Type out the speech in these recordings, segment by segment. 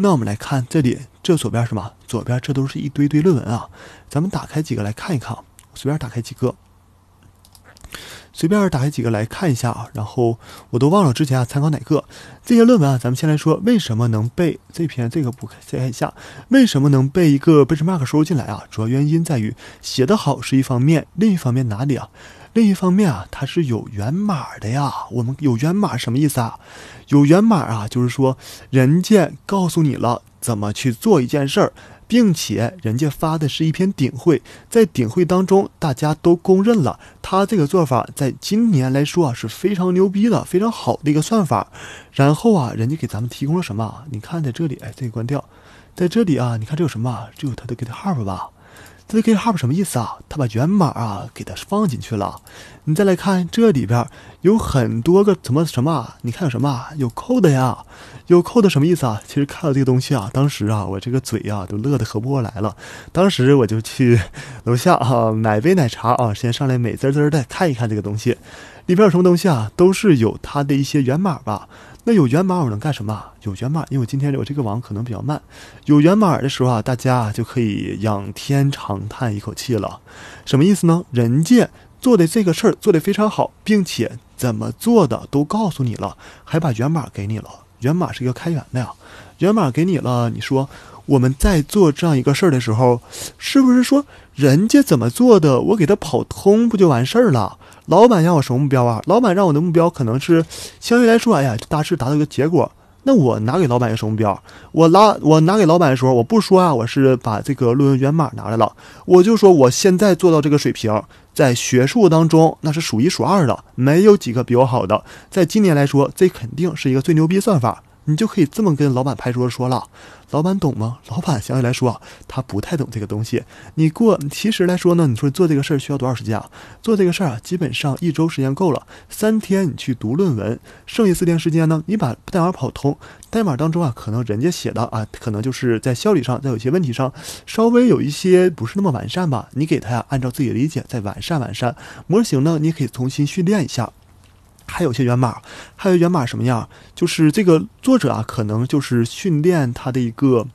那我们来看这里，这左边是什么？左边这都是一堆堆论文啊。咱们打开几个来看一看，随便打开几个。随便打开几个来看一下啊，然后我都忘了之前啊参考哪个这些论文啊，咱们先来说为什么能被这篇这个不再看一下，为什么能被一个 benchmark 收入进来啊？主要原因在于写得好是一方面，另一方面哪里啊？另一方面啊，它是有源码的呀。我们有源码什么意思啊？有源码啊，就是说人家告诉你了怎么去做一件事儿。并且人家发的是一篇顶会，在顶会当中，大家都公认了他这个做法在今年来说啊是非常牛逼的、非常好的一个算法。然后啊，人家给咱们提供了什么？你看在这里，哎，这个关掉，在这里啊，你看这有什么？这有他的 GitHub 吧？这个 GitHub 什么意思啊？他把源码啊给它放进去了。你再来看这里边有很多个什么什么？你看有什么？有 code 呀？有 code 什么意思啊？其实看到这个东西啊，当时啊，我这个嘴啊都乐得合不过来了。当时我就去楼下啊买杯奶茶啊，先上来美滋滋的看一看这个东西，里边有什么东西啊？都是有它的一些源码吧。有源码我能干什么？有源码，因为我今天我这个网可能比较慢。有源码的时候啊，大家就可以仰天长叹一口气了。什么意思呢？人家做的这个事儿做得非常好，并且怎么做的都告诉你了，还把源码给你了。源码是一个开源的呀，源码给你了，你说我们在做这样一个事儿的时候，是不是说人家怎么做的，我给他跑通不就完事儿了？老板让我什么目标啊？老板让我的目标可能是相对来说，哎呀，大致达到一个结果。那我拿给老板一个什么目标？我拿我拿给老板的时候，我不说啊，我是把这个论文源码拿来了，我就说我现在做到这个水平，在学术当中那是数一数二的，没有几个比我好的。在今年来说，这肯定是一个最牛逼算法。你就可以这么跟老板拍桌子说了，老板懂吗？老板相对来说啊，他不太懂这个东西。你过其实来说呢，你说做这个事儿需要多少时间啊？做这个事儿啊，基本上一周时间够了。三天你去读论文，剩下四天时间呢，你把代码跑通。代码当中啊，可能人家写的啊，可能就是在效率上，在有些问题上稍微有一些不是那么完善吧。你给他呀，按照自己的理解再完善完善模型呢，你可以重新训练一下。还有些源码，还有源码什么样？就是这个作者啊，可能就是训练他的一个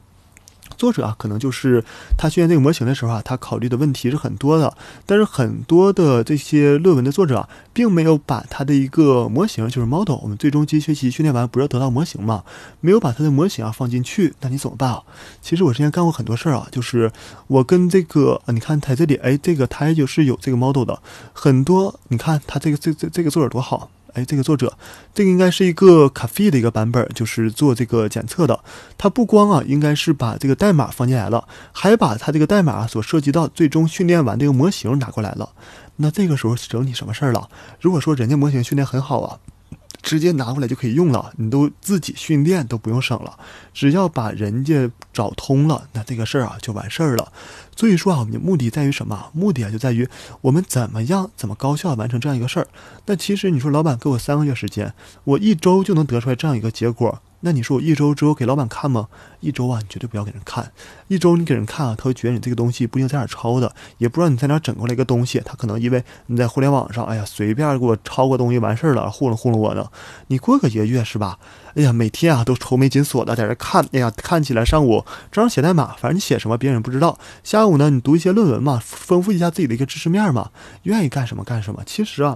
作者啊，可能就是他训练这个模型的时候啊，他考虑的问题是很多的。但是很多的这些论文的作者啊，并没有把他的一个模型，就是 model，我们最终机学习训练完不是要得到模型嘛？没有把他的模型啊放进去，那你怎么办啊？其实我之前干过很多事儿啊，就是我跟这个，你看他这里，哎，这个他也就是有这个 model 的，很多，你看他这个这这这个作者多好。哎，这个作者，这个应该是一个 c a f e 的一个版本，就是做这个检测的。他不光啊，应该是把这个代码放进来了，还把他这个代码所涉及到最终训练完这个模型拿过来了。那这个时候整你什么事儿了？如果说人家模型训练很好啊。直接拿过来就可以用了，你都自己训练都不用省了，只要把人家找通了，那这个事儿啊就完事儿了。所以说啊，我们目的在于什么？目的啊就在于我们怎么样怎么高效完成这样一个事儿。那其实你说老板给我三个月时间，我一周就能得出来这样一个结果。那你说我一周之后给老板看吗？一周啊，你绝对不要给人看。一周你给人看啊，他会觉得你这个东西不一定在哪抄的，也不知道你在哪整过来一个东西。他可能因为你在互联网上，哎呀，随便给我抄个东西完事儿了，糊弄糊弄我呢。你过个一个月是吧？哎呀，每天啊都愁眉紧锁的在这看，哎呀，看起来上午正好写代码，反正你写什么别人不知道。下午呢，你读一些论文嘛，丰富一下自己的一个知识面嘛，愿意干什么干什么。其实啊。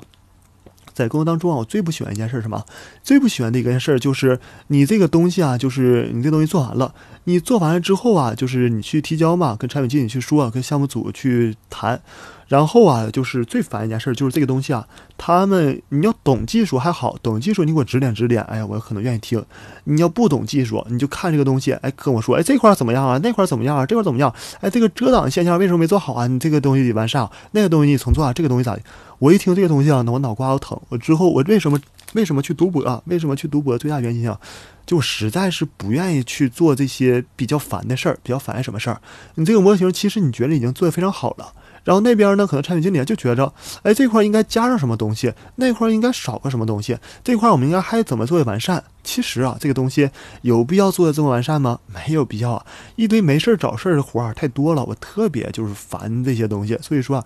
在工作当中啊，我最不喜欢一件事什么？最不喜欢的一件事就是你这个东西啊，就是你这东西做完了，你做完了之后啊，就是你去提交嘛，跟产品经理去说，跟项目组去谈。然后啊，就是最烦一件事，就是这个东西啊，他们你要懂技术还好，懂技术你给我指点指点，哎呀，我可能愿意听。你要不懂技术，你就看这个东西，哎，跟我说，哎，这块怎么样啊？那块怎么样啊？这块怎么样？哎，这个遮挡现象为什么没做好啊？你这个东西得完善，那个东西你重做啊？这个东西咋的？我一听这个东西啊，那我脑瓜子疼。我之后我为什么为什么去读博啊？为什么去读博？最大原因啊，就实在是不愿意去做这些比较烦的事儿，比较烦什么事儿？你这个模型其实你觉得已经做的非常好了。然后那边呢，可能产品经理就觉着，哎，这块应该加上什么东西，那块应该少个什么东西，这块我们应该还怎么做的完善？其实啊，这个东西有必要做的这么完善吗？没有必要啊，一堆没事找事儿的活儿太多了，我特别就是烦这些东西，所以说啊，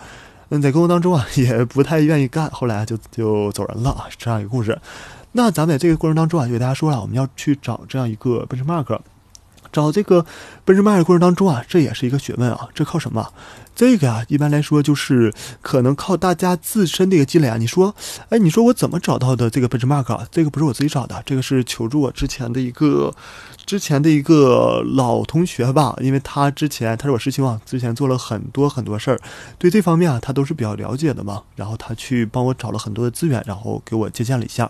嗯，在工作当中啊，也不太愿意干，后来就就走人了啊，这样一个故事。那咱们在这个过程当中啊，就给大家说了，我们要去找这样一个 benchmark。找这个奔驰 Mark 的过程当中啊，这也是一个学问啊。这靠什么？这个啊，一般来说就是可能靠大家自身的一个积累啊。你说，哎，你说我怎么找到的这个 benchmark 啊？这个不是我自己找的，这个是求助我之前的一个。之前的一个老同学吧，因为他之前他是我师兄啊，之前做了很多很多事儿，对这方面啊他都是比较了解的嘛。然后他去帮我找了很多的资源，然后给我借鉴了一下。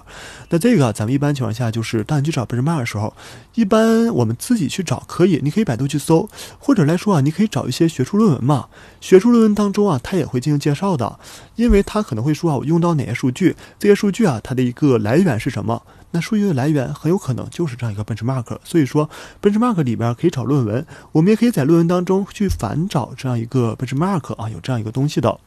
那这个咱们一般情况下就是，当你去找 benchmark 的时候，一般我们自己去找可以，你可以百度去搜，或者来说啊，你可以找一些学术论文嘛。学术论文当中啊，他也会进行介绍的，因为他可能会说啊，我用到哪些数据，这些数据啊，它的一个来源是什么。那数据的来源很有可能就是这样一个 benchmark，所以说 benchmark 里边可以找论文，我们也可以在论文当中去反找这样一个 benchmark 啊，有这样一个东西的。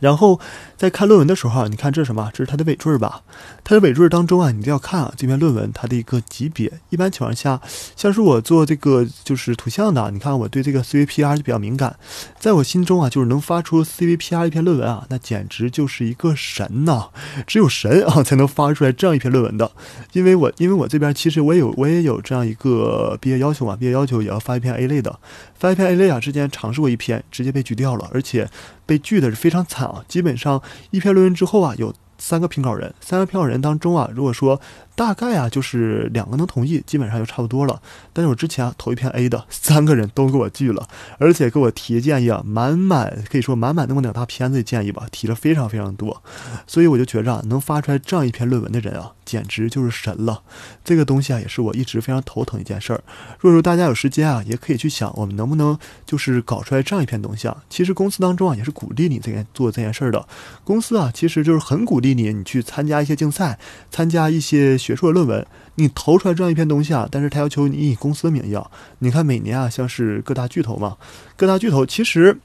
然后在看论文的时候，你看这是什么？这是它的尾缀吧？它的尾缀当中啊，你都要看啊这篇论文它的一个级别。一般情况下，像是我做这个就是图像的，你看我对这个 CVPR 就比较敏感，在我心中啊，就是能发出 CVPR 一篇论文啊，那简直就是一个神呐！只有神啊才能发出来这样一篇论文的。因为我因为我这边其实我也有我也有这样一个毕业要求嘛，毕业要求也要发一篇 A 类的，发一篇 A 类啊，之前尝试过一篇，直接被拒掉了，而且。被拒的是非常惨啊！基本上一篇论文之后啊，有三个评稿人，三个评稿人当中啊，如果说。大概啊，就是两个能同意，基本上就差不多了。但是我之前啊投一篇 A 的，三个人都给我拒了，而且给我提建议啊，满满可以说满满那么两大篇子的建议吧，提了非常非常多。所以我就觉着啊能发出来这样一篇论文的人啊，简直就是神了。这个东西啊，也是我一直非常头疼一件事儿。如果说大家有时间啊，也可以去想，我们能不能就是搞出来这样一篇东西啊？其实公司当中啊，也是鼓励你这件做这件事儿的。公司啊，其实就是很鼓励你，你去参加一些竞赛，参加一些。学术论文，你投出来这样一篇东西啊，但是他要求你以公司的名义啊。你看每年啊，像是各大巨头嘛，各大巨头，其实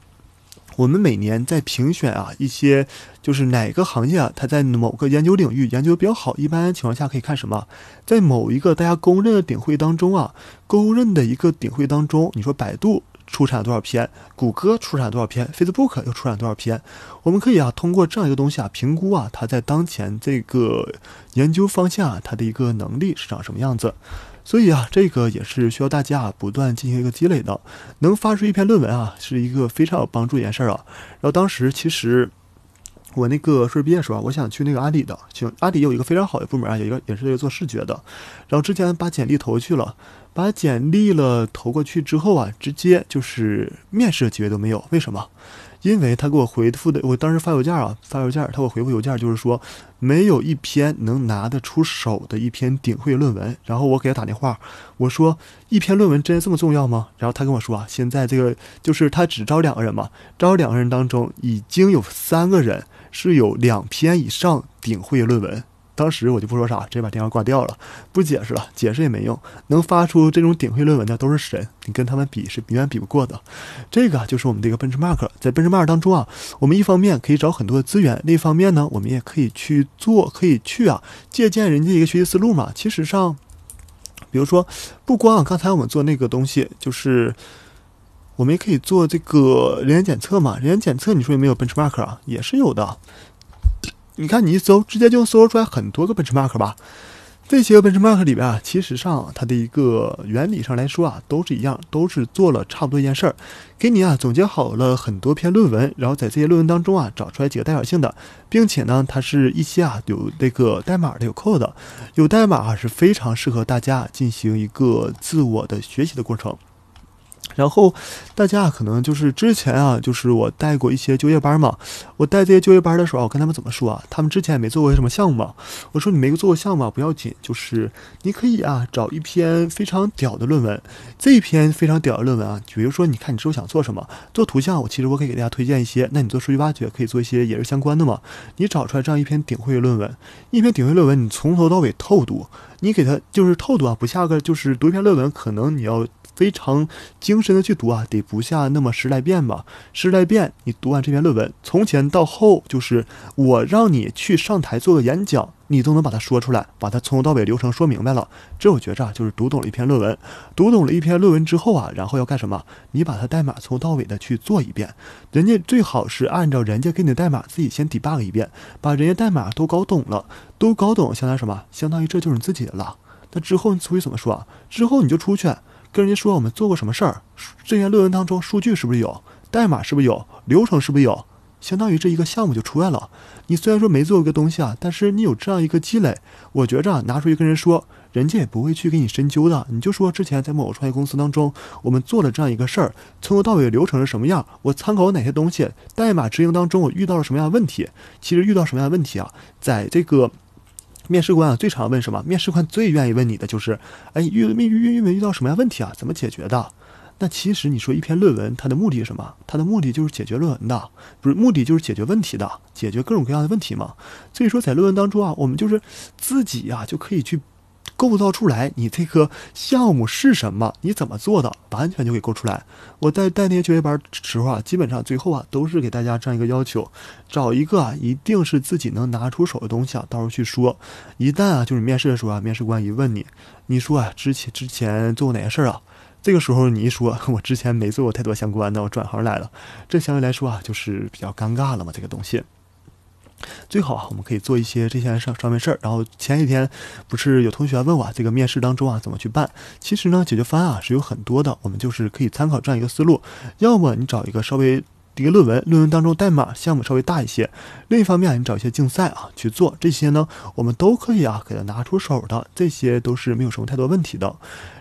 我们每年在评选啊一些，就是哪个行业啊，它在某个研究领域研究比较好，一般情况下可以看什么，在某一个大家公认的顶会当中啊，公认的一个顶会当中，你说百度。出产多少篇？谷歌出产多少篇？Facebook 又出产多少篇？我们可以啊，通过这样一个东西啊，评估啊，它在当前这个研究方向啊，它的一个能力是长什么样子。所以啊，这个也是需要大家啊，不断进行一个积累的。能发出一篇论文啊，是一个非常有帮助一件事儿啊。然后当时其实。我那个硕士毕业时候啊，我想去那个阿里的，请阿里有一个非常好的部门啊，有一个也是做视觉的。然后之前把简历投去了，把简历了投过去之后啊，直接就是面试的机会都没有。为什么？因为他给我回复的，我当时发邮件啊，发邮件，他给我回复邮件就是说没有一篇能拿得出手的一篇顶会论文。然后我给他打电话，我说一篇论文真这么重要吗？然后他跟我说啊，现在这个就是他只招两个人嘛，招两个人当中已经有三个人。是有两篇以上顶会论文，当时我就不说啥，直接把电话挂掉了，不解释了，解释也没用。能发出这种顶会论文的都是神，你跟他们比是永远比不过的。这个就是我们的一个 benchmark，在 benchmark 当中啊，我们一方面可以找很多的资源，另一方面呢，我们也可以去做，可以去啊借鉴人家一个学习思路嘛。其实上，比如说，不光啊刚才我们做那个东西，就是。我们也可以做这个人员检测嘛？人员检测，你说有没有 benchmark 啊？也是有的。你看，你一搜，直接就搜出来很多个 benchmark 吧。这些个 benchmark 里边啊，其实上它的一个原理上来说啊，都是一样，都是做了差不多一件事儿，给你啊总结好了很多篇论文，然后在这些论文当中啊，找出来几个代表性的，并且呢，它是一些啊有那个代码的，有 code，的有代码啊是非常适合大家进行一个自我的学习的过程。然后，大家可能就是之前啊，就是我带过一些就业班嘛。我带这些就业班的时候，我跟他们怎么说啊？他们之前也没做过什么项目嘛。我说你没做过项目不要紧，就是你可以啊找一篇非常屌的论文。这篇非常屌的论文啊，比如说你看你之后想做什么，做图像，我其实我可以给大家推荐一些。那你做数据挖掘可以做一些也是相关的嘛。你找出来这样一篇顶会论文，一篇顶会论文，你从头到尾透读，你给他就是透读啊，不下个就是读一篇论文，可能你要。非常精神的去读啊，得不下那么十来遍吧。十来遍，你读完这篇论文，从前到后，就是我让你去上台做个演讲，你都能把它说出来，把它从头到尾流程说明白了。这我觉着啊，就是读懂了一篇论文。读懂了一篇论文之后啊，然后要干什么？你把它代码从头到尾的去做一遍。人家最好是按照人家给你的代码，自己先 debug 一遍，把人家代码都搞懂了，都搞懂，相当于什么？相当于这就是你自己的了。那之后你出去怎么说啊？之后你就出去。跟人家说我们做过什么事儿，这篇论文当中数据是不是有，代码是不是有，流程是不是有，相当于这一个项目就出来了。你虽然说没做过一个东西啊，但是你有这样一个积累，我觉着拿出去跟人说。人家也不会去给你深究的，你就说之前在某个创业公司当中，我们做了这样一个事儿，从头到尾流程是什么样，我参考了哪些东西，代码执行当中我遇到了什么样的问题。其实遇到什么样的问题啊，在这个面试官啊最常问什么？面试官最愿意问你的就是，哎，遇遇遇遇没遇到什么样问题啊？怎么解决的？那其实你说一篇论文，它的目的是什么？它的目的就是解决论文的，不是目的就是解决问题的，解决各种各样的问题嘛。所以说在论文当中啊，我们就是自己呀就可以去。构造出来，你这个项目是什么？你怎么做的？完全就可以构出来。我在带那些就业班时候啊，基本上最后啊，都是给大家这样一个要求：找一个啊，一定是自己能拿出手的东西啊，到时候去说。一旦啊，就是面试的时候啊，面试官一问你，你说啊，之前之前做过哪些事儿啊？这个时候你一说，我之前没做过太多相关的，我转行来了，这相对来说啊，就是比较尴尬了嘛，这个东西。最好啊，我们可以做一些这些上上面事儿。然后前几天不是有同学问我这个面试当中啊怎么去办？其实呢，解决方案啊是有很多的。我们就是可以参考这样一个思路：要么你找一个稍微。一个论文，论文当中代码项目稍微大一些。另一方面，你找一些竞赛啊去做，这些呢，我们都可以啊给他拿出手的，这些都是没有什么太多问题的。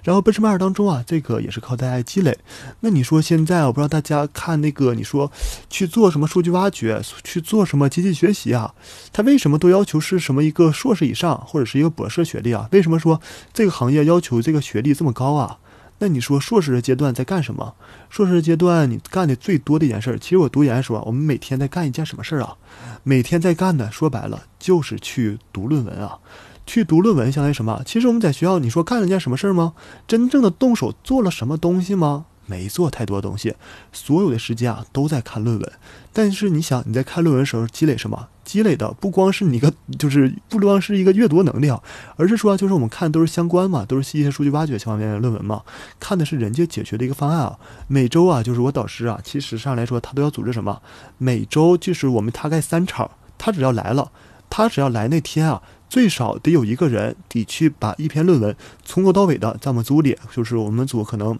然后奔驰迈尔当中啊，这个也是靠大家积累。那你说现在，我不知道大家看那个，你说去做什么数据挖掘，去做什么机器学习啊，他为什么都要求是什么一个硕士以上或者是一个博士学历啊？为什么说这个行业要求这个学历这么高啊？那你说硕士的阶段在干什么？硕士阶段你干的最多的一件事，其实我读研的时候，我们每天在干一件什么事儿啊？每天在干的，说白了就是去读论文啊，去读论文相当于什么？其实我们在学校，你说干了件什么事儿吗？真正的动手做了什么东西吗？没做太多东西，所有的时间啊都在看论文。但是你想，你在看论文的时候积累什么？积累的不光是你个，就是不光是一个阅读能力啊，而是说，就是我们看都是相关嘛，都是一些数据挖掘相关面的论文嘛，看的是人家解决的一个方案啊。每周啊，就是我导师啊，其实上来说他都要组织什么？每周就是我们大概三场，他只要来了，他只要来那天啊，最少得有一个人得去把一篇论文从头到尾的在我们组里，就是我们组可能。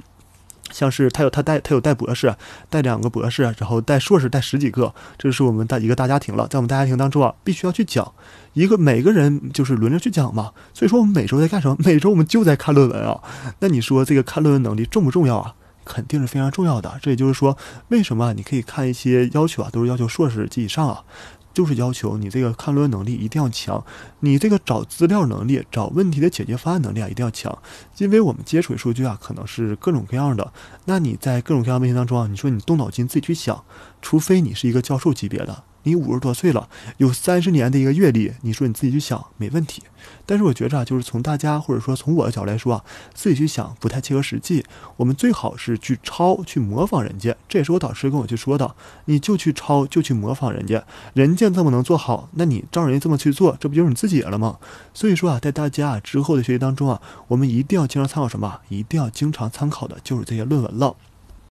像是他有他带他有带博士，带两个博士，然后带硕士带十几个，这是我们大一个大家庭了。在我们大家庭当中啊，必须要去讲一个每个人就是轮着去讲嘛。所以说我们每周在干什么？每周我们就在看论文啊。那你说这个看论文能力重不重要啊？肯定是非常重要的。这也就是说，为什么你可以看一些要求啊，都是要求硕士及以上啊。就是要求你这个看论文能力一定要强，你这个找资料能力、找问题的解决方案能力啊一定要强，因为我们接触的数据啊可能是各种各样的，那你在各种各样问题当中啊，你说你动脑筋自己去想，除非你是一个教授级别的。你五十多岁了，有三十年的一个阅历，你说你自己去想没问题。但是我觉着啊，就是从大家或者说从我的角度来说啊，自己去想不太切合实际。我们最好是去抄、去模仿人家，这也是我导师跟我去说的。你就去抄，就去模仿人家，人家这么能做好，那你照人家这么去做，这不就是你自己了吗？所以说啊，在大家之后的学习当中啊，我们一定要经常参考什么？一定要经常参考的就是这些论文了。